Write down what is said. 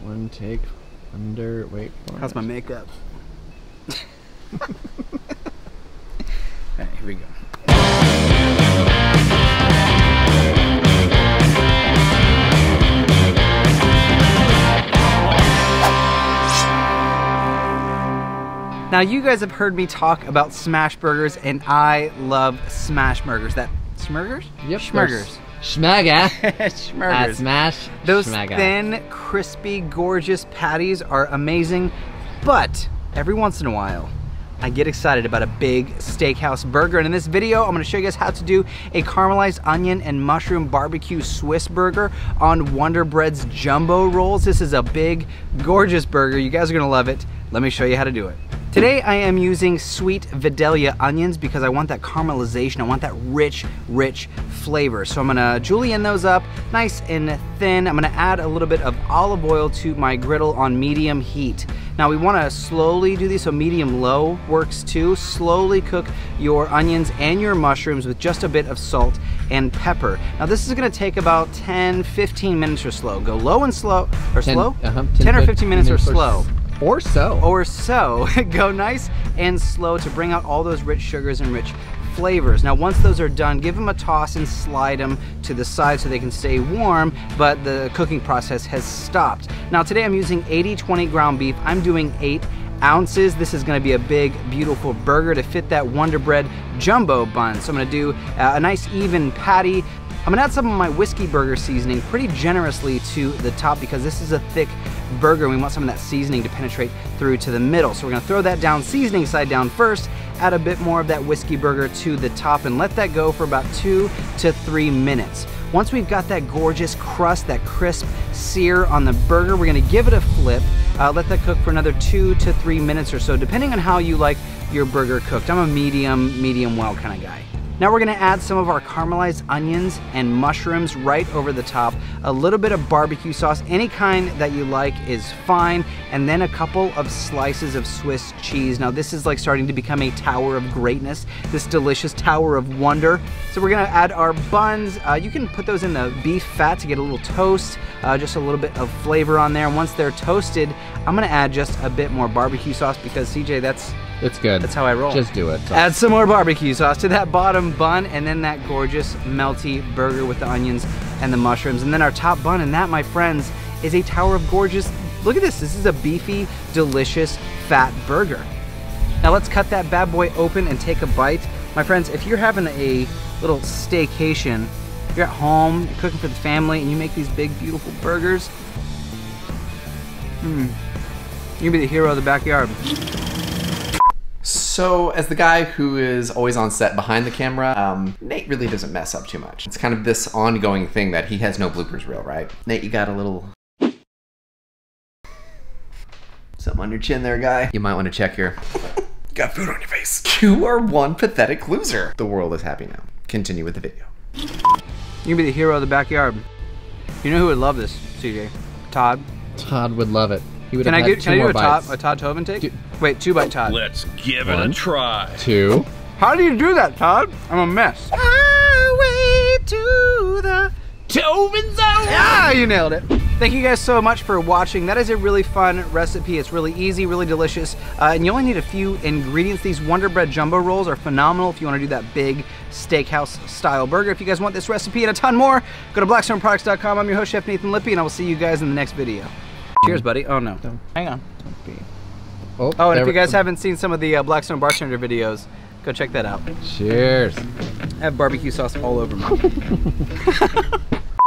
One take under. Wait. For How's my makeup? Alright, here we go. Now you guys have heard me talk about smash burgers and I love smash burgers. That smurgers? Yep. At Schmurgers. smash. Those schmaga. thin, crispy, gorgeous patties are amazing, but every once in a while, I get excited about a big steakhouse burger. And in this video, I'm gonna show you guys how to do a caramelized onion and mushroom barbecue Swiss burger on Wonder Bread's jumbo rolls. This is a big, gorgeous burger. You guys are gonna love it. Let me show you how to do it. Today I am using sweet Vidalia onions because I want that caramelization. I want that rich, rich flavor. So I'm gonna julienne those up nice and thin. I'm gonna add a little bit of olive oil to my griddle on medium heat. Now we wanna slowly do these, so medium low works too. Slowly cook your onions and your mushrooms with just a bit of salt and pepper. Now this is gonna take about 10, 15 minutes or slow. Go low and slow, or Ten- slow? uh-huh, 10 or 15 minutes or s- slow Or so. or so. Go nice and slow to bring out all those rich sugars and rich flavors. Now once those are done, give them a toss and slide them to the side so they can stay warm, but the cooking process has stopped. Now today I'm using 80-20 ground beef. I'm doing eight ounces. This is gonna be a big, beautiful burger to fit that Wonder Bread jumbo bun. So I'm gonna do uh, a nice even patty. I'm gonna add some of my whiskey burger seasoning pretty generously to the top because this is a thick burger and we want some of that seasoning to penetrate through to the middle. So we're gonna throw that down seasoning side down first, add a bit more of that whiskey burger to the top and let that go for about two to three minutes. Once we've got that gorgeous crust, that crisp sear on the burger, we're gonna give it a flip, uh, let that cook for another two to three minutes or so, depending on how you like your burger cooked. I'm a medium, medium well kind of guy. Now we're gonna add some of our caramelized onions and mushrooms right over the top. A little bit of barbecue sauce, any kind that you like is fine. And then a couple of slices of Swiss cheese. Now this is like starting to become a tower of greatness, this delicious tower of wonder. So we're gonna add our buns. Uh, you can put those in the beef fat to get a little toast, uh, just a little bit of flavor on there. And once they're toasted, I'm gonna add just a bit more barbecue sauce because CJ, that's It's good. That's how I roll. Just do it. Add some more barbecue sauce to that bottom bun and then that gorgeous melty burger with the onions and the mushrooms. And then our top bun, and that, my friends, is a tower of gorgeous. Look at this. This is a beefy, delicious, fat burger. Now let's cut that bad boy open and take a bite. My friends, if you're having a little staycation, you're at home, you're cooking for the family, and you make these big, beautiful burgers, hmm, you'll be the hero of the backyard. So, as the guy who is always on set behind the camera, um, Nate really doesn't mess up too much. It's kind of this ongoing thing that he has no bloopers reel, right? Nate, you got a little. Something on your chin there, guy. You might want to check your. got food on your face. You are one pathetic loser. The world is happy now. Continue with the video. You're gonna be the hero of the backyard. You know who would love this, CJ? Todd. Todd would love it. He would Can I have get had can I do more a Todd bites. a Todd Toven take? Do- Wait, two bite Todd. Let's give it a try. Two. How do you do that, Todd? I'm a mess. Highway to the Toven Zone! Ah, you nailed it. Thank you guys so much for watching. That is a really fun recipe. It's really easy, really delicious, uh, and you only need a few ingredients. These Wonder Bread Jumbo Rolls are phenomenal if you want to do that big steakhouse style burger. If you guys want this recipe and a ton more, go to blackstoneproducts.com. I'm your host, Chef Nathan Lippy, and I will see you guys in the next video. Cheers, buddy. Oh, no. Hang on. Oh, Oh, and if you guys haven't seen some of the uh, Blackstone Bartender videos, go check that out. Cheers. I have barbecue sauce all over me.